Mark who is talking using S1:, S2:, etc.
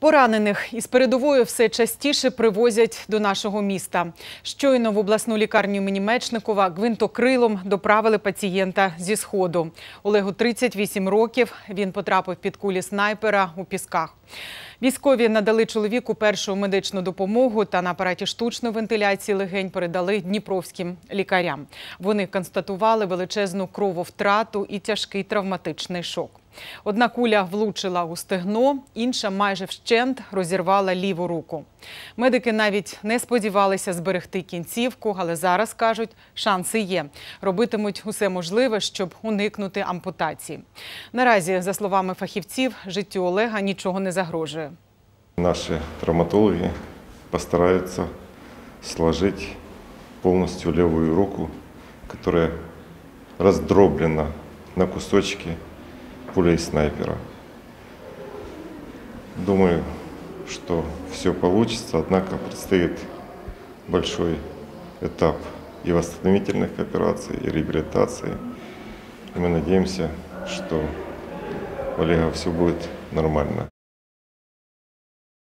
S1: Поранених із передової все частіше привозять до нашого міста. Щойно в обласну лікарню імені Мечникова гвинтокрилом доправили пацієнта зі сходу. Олегу 38 років. Він потрапив під кулі снайпера у пісках. Військові надали чоловіку першу медичну допомогу та на апараті штучної вентиляції легень передали дніпровським лікарям. Вони констатували величезну крововтрату і тяжкий травматичний шок. Одна куля влучила у стегно, інша майже вщент розірвала ліву руку. Медики навіть не сподівалися зберегти кінцівку, але зараз кажуть, шанси є. Робитимуть усе можливе, щоб уникнути ампутації. Наразі, за словами фахівців, життю Олега нічого не загрожує.
S2: Наши травматологи постараются сложить полностью левую руку, которая раздроблена на кусочки пулей снайпера. Думаю, что все получится, однако предстоит большой этап и восстановительных операций, и реабилитации. И мы надеемся, что у Олега все будет нормально.